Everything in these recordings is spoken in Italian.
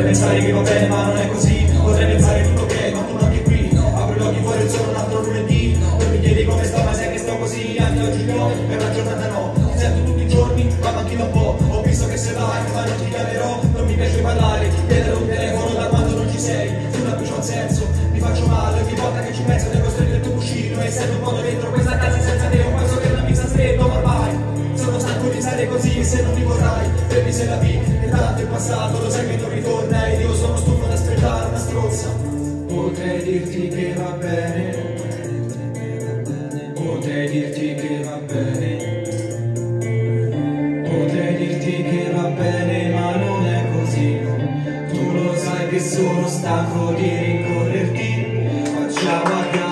Potrei pensare che va bene ma non è così Potrei pensare tutto ok ma tu non anche qui Apro gli occhi fuori solo un altro lunedì Non mi chiedi come sto ma sai che sto così Anche oggi no, è una giornata no. Ti sento tutti i giorni ma manchino un po' Ho visto che se vai ma non ti chiamerò Non mi piace parlare, chiedere un se non mi la vita e tanto il passato Lo sai che non ritorna ed io sono stufo ad aspettare una strozza. Potrei dirti che va bene. Potrei dirti che va bene. Potrei dirti che va bene ma non è così. Tu lo sai che sono stanco di rincorrerti. Facciamo a gara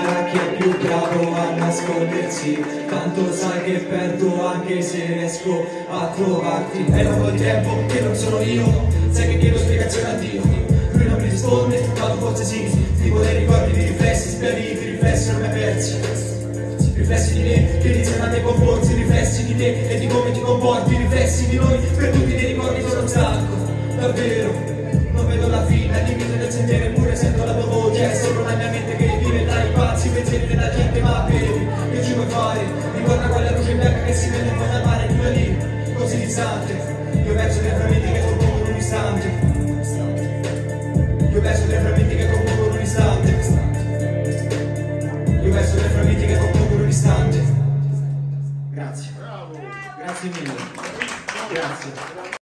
nascondersi Tanto sai che perdo anche se riesco a trovarti. È da un po' di tempo che non sono io Sai che chiedo spiegazione a Dio. Lui non mi risponde, ma forse sì. Tipo dei ricordi di riflessi, spiavi i riflessi non mi persi Riflessi di me che iniziano a decomporsi Riflessi di te e di come ti comporti Riflessi di noi, per tutti dei ricordi sono stanco Davvero, non vedo la fine limite del sentiero eppure sento la tua voce È solo la mia mente che diventa i pazzi Pensieri della gente si vede la mare Chiuda lì, così distante Io penso dei frammenti che compongono un istante Io penso dei frammenti che compongono un istante Io penso dei frammenti che compongono un istante Grazie. Grazie mille. Grazie.